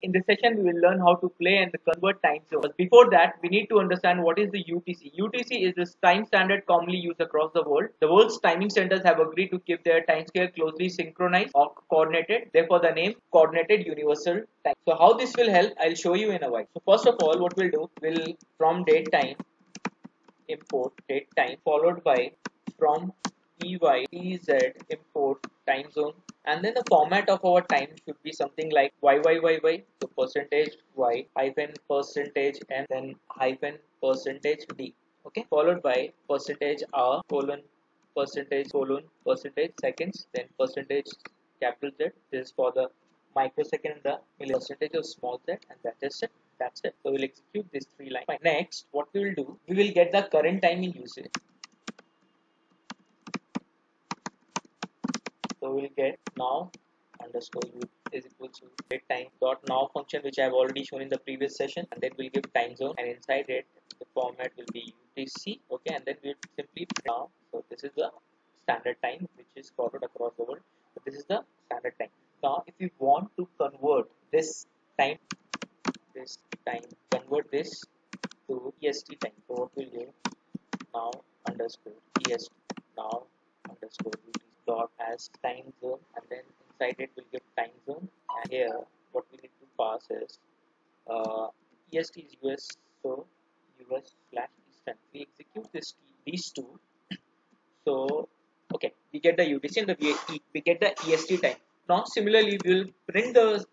In this session, we will learn how to play and convert time zones. Before that, we need to understand what is the UTC. UTC is this time standard commonly used across the world. The world's timing centers have agreed to keep their time scale closely synchronized or coordinated. Therefore, the name Coordinated Universal Time. So, how this will help, I'll show you in a while. So, first of all, what we'll do, we'll from date time import date time followed by from py tz import time zone and then the format of our time should be something like yyyy so percentage y hyphen percentage and then hyphen percentage d. Okay? Followed by percentage r colon percentage colon percentage seconds then percentage capital Z. This is for the microsecond and the milli percentage of small z and that is it. That's it. So we'll execute these three lines. Next what we will do we will get the current time in usage we'll get now underscore u is equal to date time dot now function which I have already shown in the previous session. And then we'll give time zone and inside it the format will be UTC okay and then we'll simply now. So this is the standard time which is followed across the world. So this is the standard time. Now if you want to convert this time this time convert this to EST time so what we'll do? Now underscore EST now underscore dot as time zone and then inside it we'll give time zone and here what we need to pass is uh, est is us so us slash eastern. We execute this these two. So okay we get the utc and the we, we get the est time. Now similarly we will print the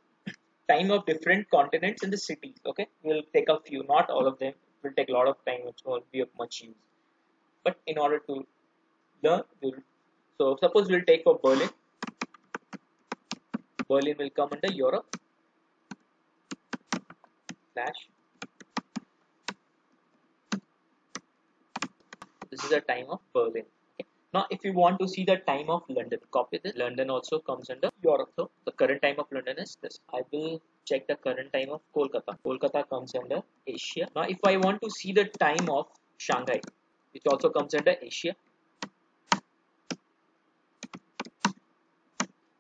time of different continents in the cities okay? We'll take a few not all of them. It will take a lot of time which won't be of much use. But in order to learn we'll so suppose we'll take for Berlin. Berlin will come under Europe slash this is the time of Berlin. Okay. Now if you want to see the time of London, copy this. London also comes under Europe. So the current time of London is this. I will check the current time of Kolkata. Kolkata comes under Asia. Now if I want to see the time of Shanghai, which also comes under Asia,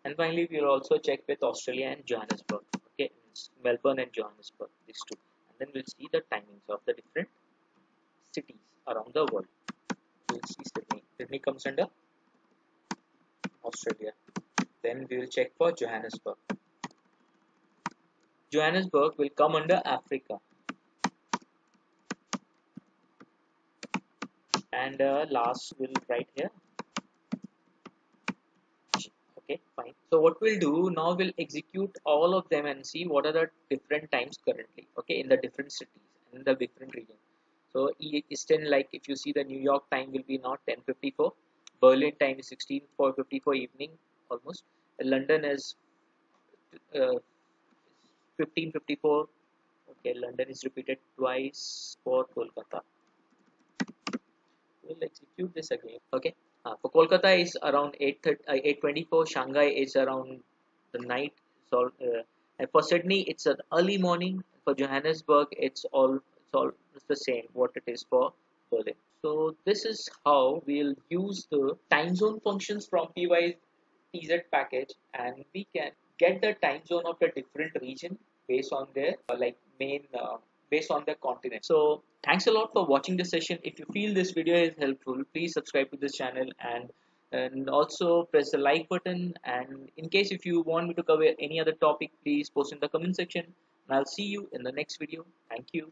and finally we will also check with Australia and Johannesburg okay? Melbourne and Johannesburg these two. And then we'll see the timings of the different cities around the world. We'll see Sydney. Sydney comes under Australia. Then we will check for Johannesburg. Johannesburg will come under Africa. And uh, last we'll write here okay fine. So what we'll do now we'll execute all of them and see what are the different times currently okay in the different cities in the different regions so eastern like if you see the new york time will be not 1054 berlin time is 16454 evening almost. London is uh, 1554 okay london is repeated twice for kolkata. We'll execute this again okay for Kolkata is around 8 uh, 824. Shanghai is around the night. So uh, for Sydney it's an early morning. For Johannesburg it's all it's all the same what it is for Berlin. So this is how we'll use the time zone functions from PyTZ package and we can get the time zone of a different region based on their like main uh, based on the continent. So thanks a lot for watching this session. If you feel this video is helpful, please subscribe to this channel and and also press the like button and in case if you want me to cover any other topic please post in the comment section and I'll see you in the next video. Thank you.